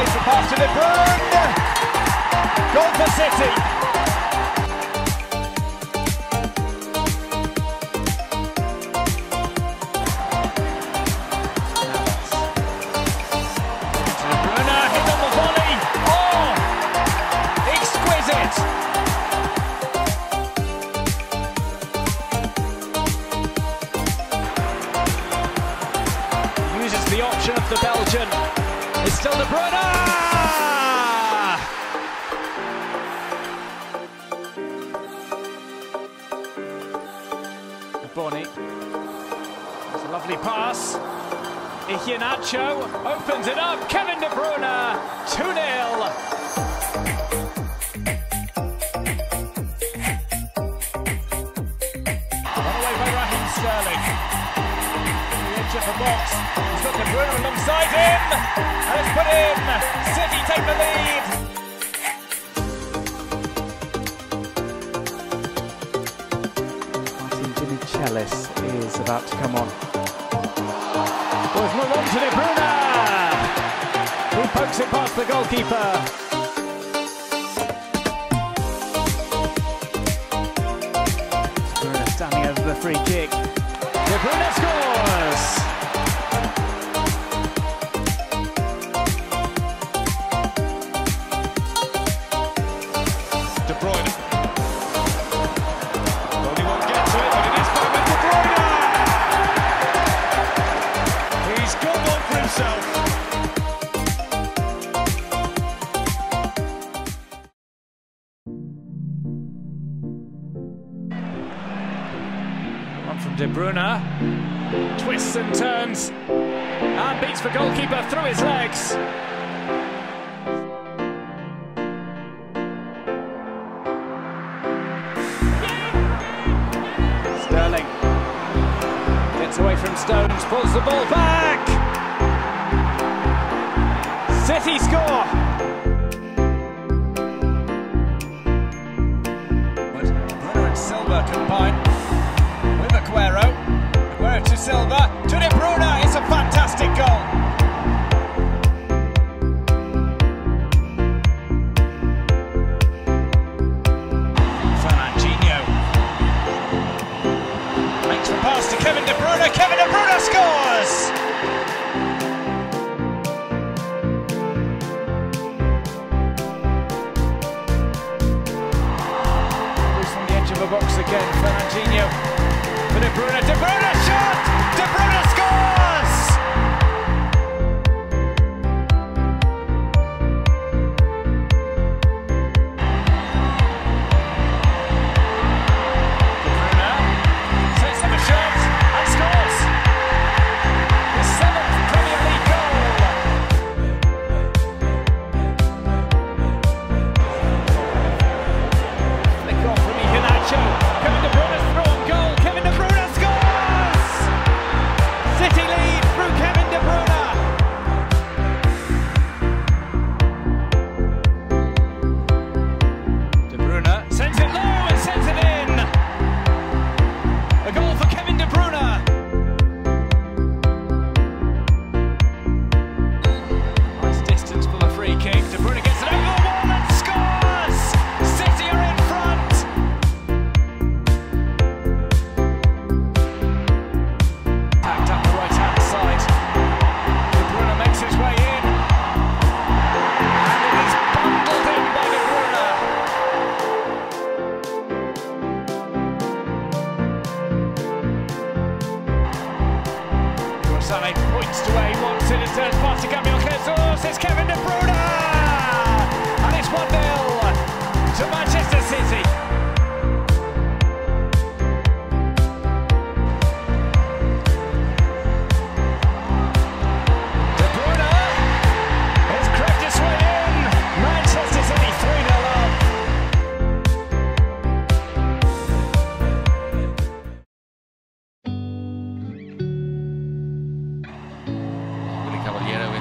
Takes the pass to De Bruyne. Goal for City. Opens it up. Kevin De Bruyne, 2-0. Sterling. The edge of the box. He's De Bruyne alongside him. And it's put in. City take the lead. Martin Jimmy Chalice is about to come on. Well, it's not on to De Bruyne it past the goalkeeper. standing over the free kick. De Bruyne scores! Silva combine with Aguero. Aguero to Silva, to De Bruyne, it's a fantastic goal.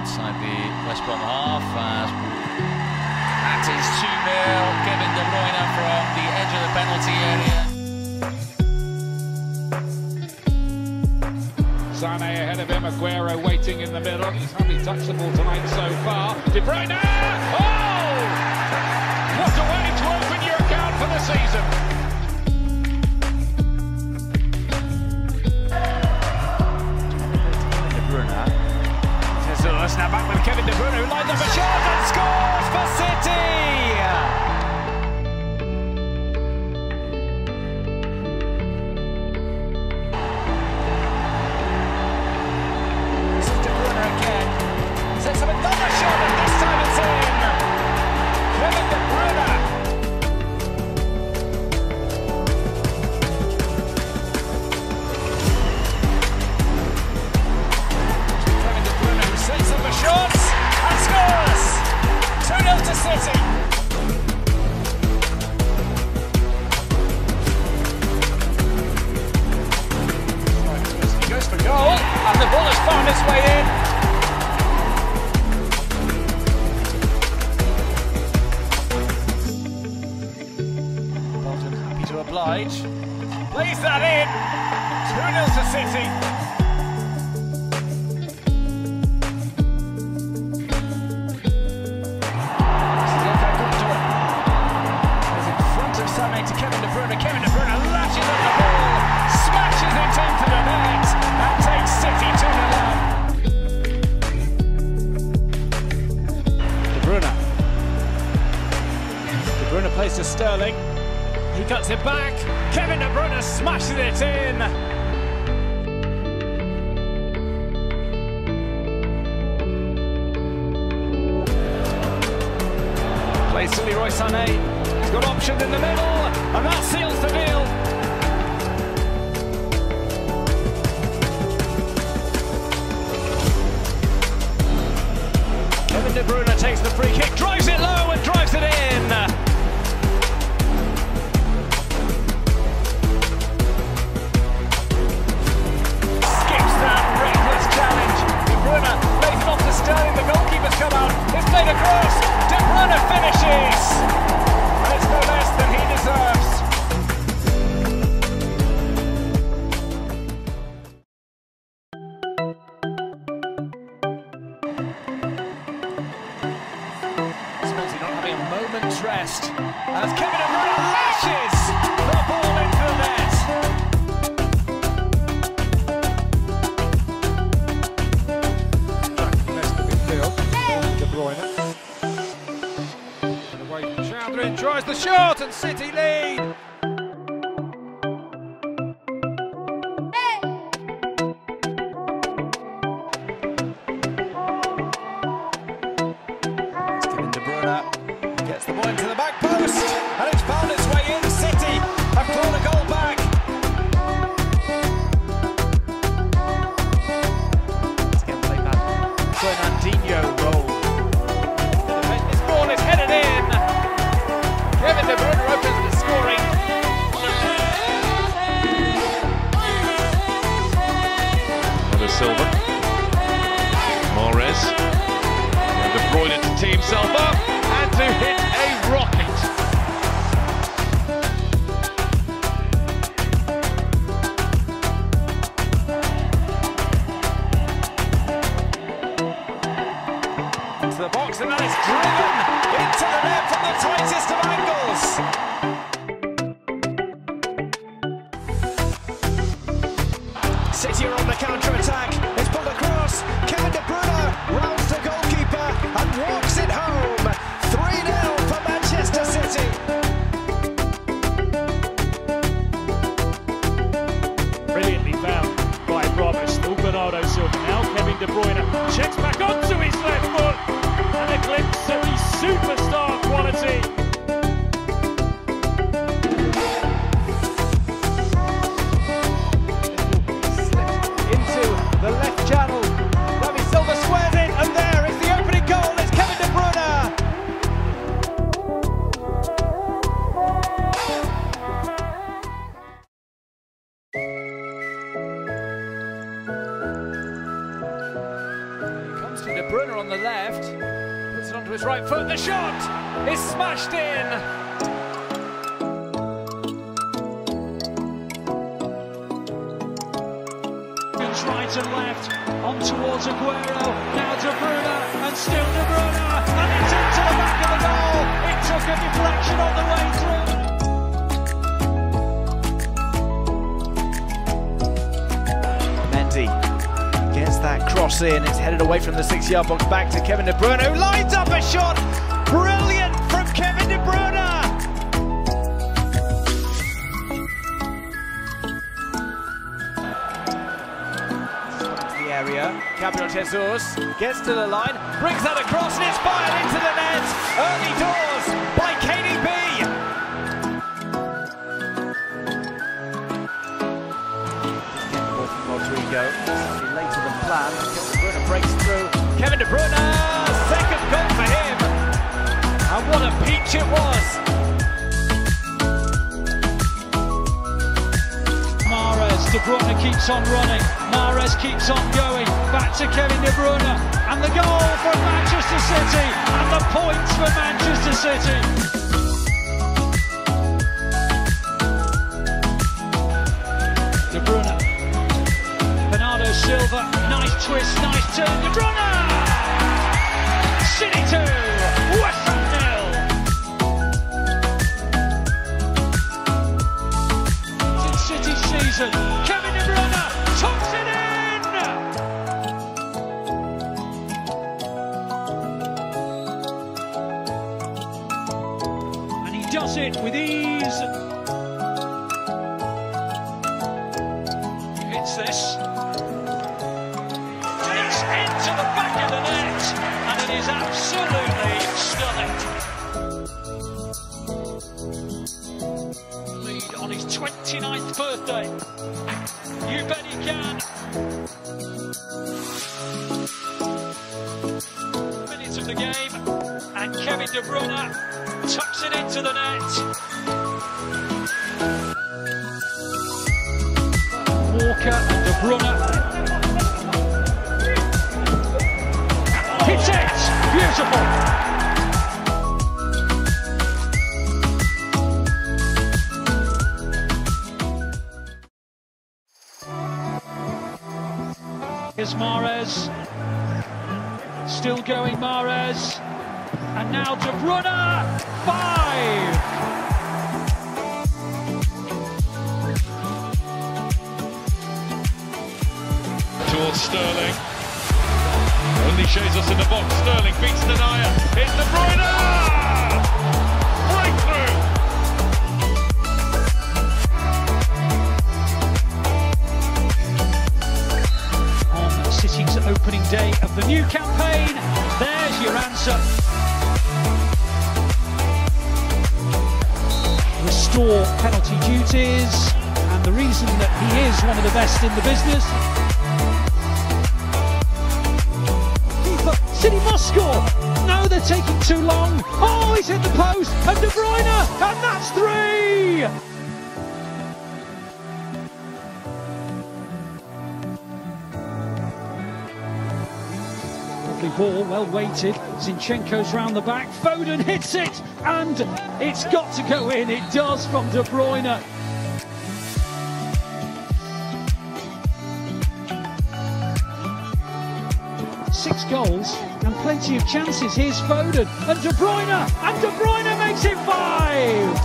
inside the West Brom half as that is 2-0 Kevin De Bruyne from the edge of the penalty area. Sane ahead of him, Aguero waiting in the middle. He's hardly touched the ball tonight so far. De Bruyne! Oh! What a way to open your account for the season. Now back with Kevin De Bruyne, who lines up a shot and scores for City! gets it back. Kevin De Bruyne smashes it in. plays to Leroy Sané. He's got options in the middle, and that seals the deal. Kevin De Bruyne takes the free kick, drives it low, and drives it in. the goalkeeper's come out, it's played across, De Bruyne finishes, and it's no less than he deserves. the shot and City lead. A on the way through. Mendy gets that cross in, it's headed away from the six-yard box back to Kevin De Bruyne, who lines up a shot. Brilliant from Kevin De Bruyne. The area. Gabriel Jesus gets to the line, brings that across, and it's fired into the net. Early doors breaks through. Kevin De Bruyne, second goal for him. And what a peach it was. Mahrez, De Bruyne keeps on running. Mahrez keeps on going. Back to Kevin De Bruyne. And the goal for Manchester City. And the points for Manchester City. Silva. Nice twist, nice turn. De Bruyne! City 2. West Ham nil. It's City season. Kevin De Bruyne tucks it in! And he does it with ease. Absolutely stunning. Lead on his 29th birthday. You bet he can. Minutes of the game, and Kevin De Bruyne tucks it into the net. Walker and De Bruyne. Beautiful! Here's Mahrez. Still going Mahrez. And now to Bruyne. Five. towards Sterling. Only shows us in the box. Sterling beats Denier. It's De Bruyne! Breakthrough! On City's opening day of the new campaign, there's your answer. Restore penalty duties, and the reason that he is one of the best in the business. City must score. No, they're taking too long. Oh, he's hit the post, and De Bruyne, and that's three. Lovely ball, well weighted. Zinchenko's round the back. Foden hits it, and it's got to go in. It does from De Bruyne. Six goals and plenty of chances. Here's Foden and De Bruyne, and De Bruyne makes it five.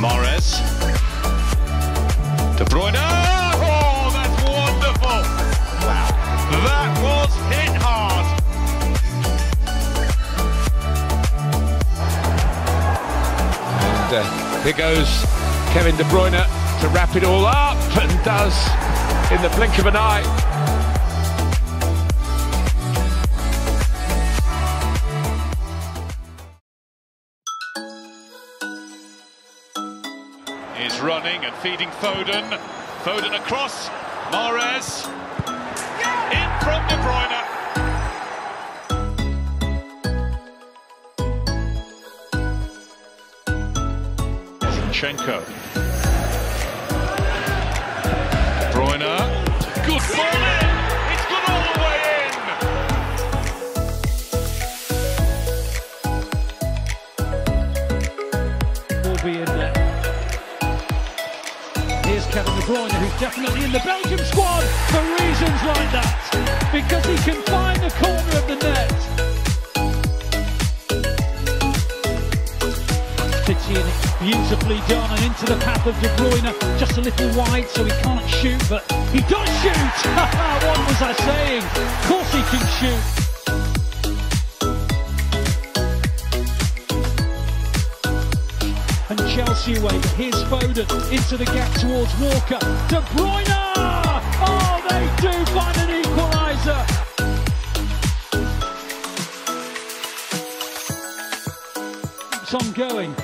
Mahrez. De Bruyne. And uh, here goes Kevin De Bruyne to wrap it all up and does in the blink of an eye. Is running and feeding Foden. Foden across. Mahrez. In from De Bruyne. Zinchenko. Bruyne. Good ball in. It's gone all the way in. will be in there. Here's Kevin De Bruyne, who's definitely in the Belgium squad for reasons like that, because he can find the corner of the net. In beautifully done and into the path of De Bruyne, just a little wide, so he can't shoot, but he does shoot. what was I saying? Of course he can shoot. and Chelsea away. Here's Foden into the gap towards Walker. De Bruyne! Oh, they do find an equaliser. It's on going.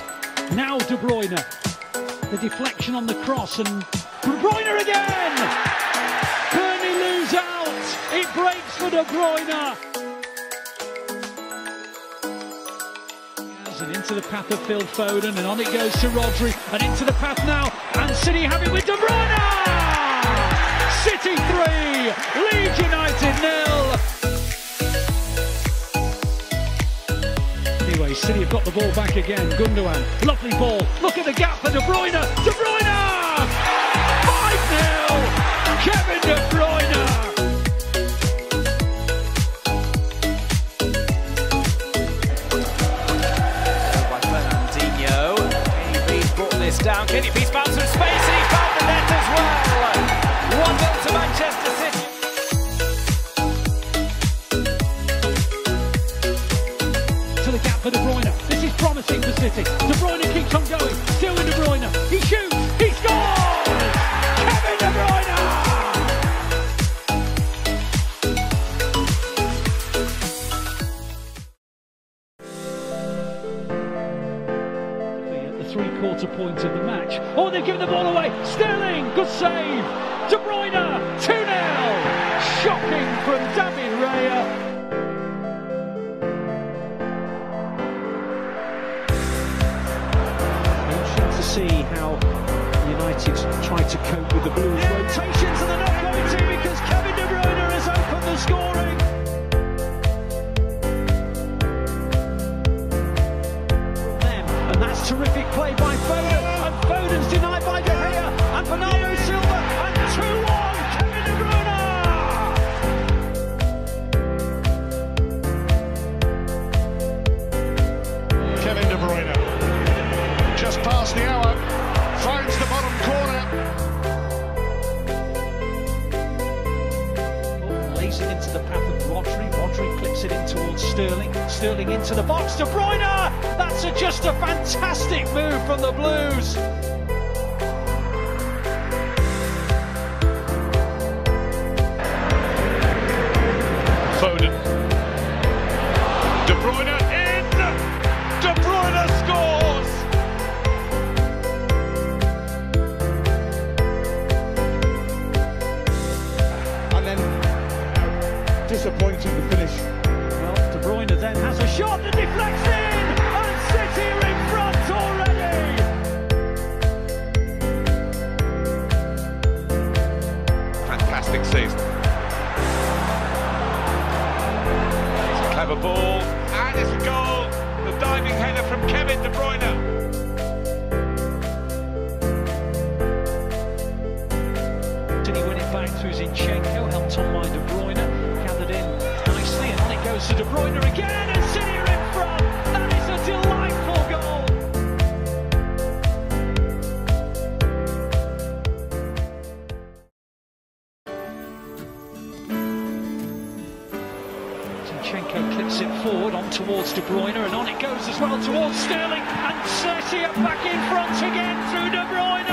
Now De Bruyne. The deflection on the cross and De Bruyne again! Burnley lose out. It breaks for De Bruyne. And into the path of Phil Foden, and on it goes to Rodri, and into the path now, and City have it with De Bruyne! City 3, Leeds United nil. City have got the ball back again. Gundogan, lovely ball. Look at the gap for De Bruyne. De Bruyne! United try to cope with the Blues rotations and they're not going to because Kevin De Bruyne has opened the scoring. Them, and that's terrific play by Foden Lays it into the path of Rodri. Rodri clips it in towards Sterling. Sterling into the box. De Bruyne! That's a, just a fantastic move from the Blues. Shot that deflects in, and City are in front already. Fantastic season. It's a clever ball, and it's a goal. The diving header from Kevin De Bruyne. City win it back through Zinchenko, helped on by De Bruyne, gathered in nicely, and on it goes to De Bruyne again, De Bruyne and on it goes as well towards Sterling and are back in front again through De Bruyne.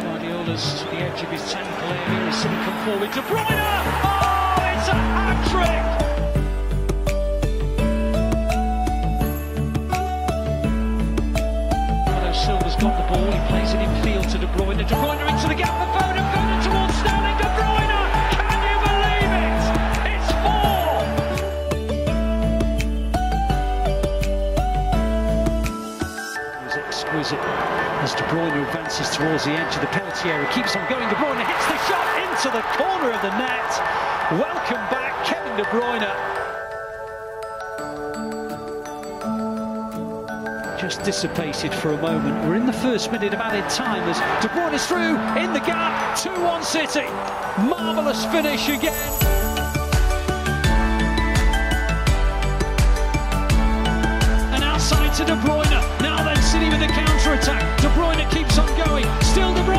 Guardiola's to the edge of his technical area as City come forward. De Bruyne! Oh, it's a hat-trick! Silva's got the ball, he plays it in field into the gap for Foden. Foden towards Sterling. De Bruyne. Can you believe it? It's four. Exquisite as De Bruyne advances towards the edge of the penalty area. Keeps on going. De Bruyne hits the shot into the corner of the net. Welcome back, Kevin De Bruyne. just dissipated for a moment. We're in the first minute of added time as De Bruyne is through in the gap. 2-1 City. Marvellous finish again. to De Bruyne. Now then, City with a counter attack. De Bruyne keeps on going. Still De Bruyne.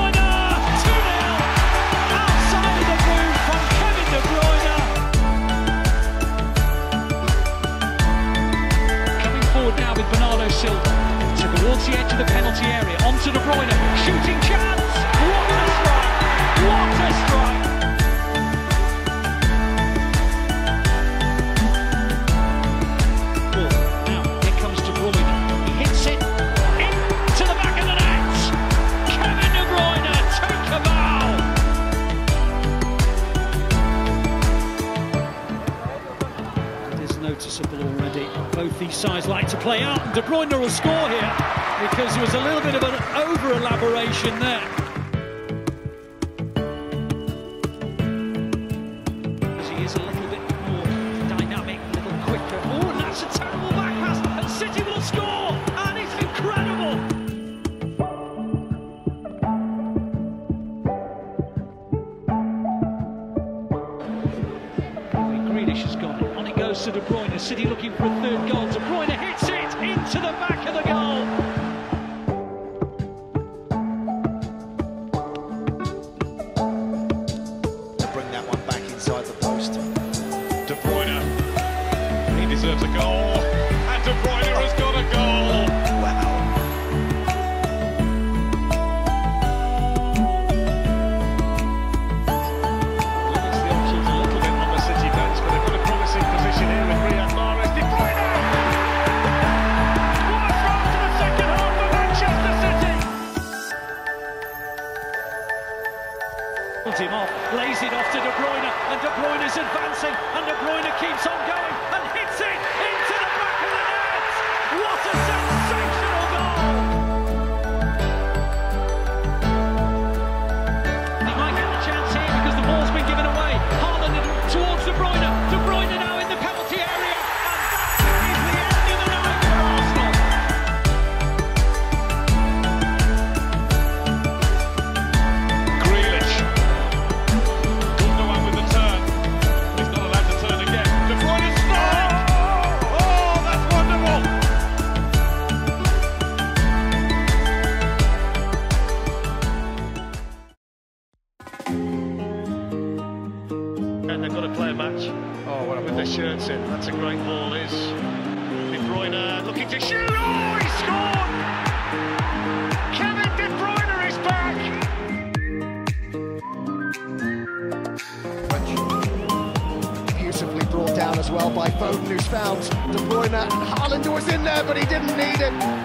towards the edge of the penalty area. Onto De Bruyne. Shooting chance. What a strike. What a strike. noticeable already. Both these sides like to play out. De Bruyne will score here because there was a little bit of an over-elaboration there. It's a goal. in there, but he didn't need it.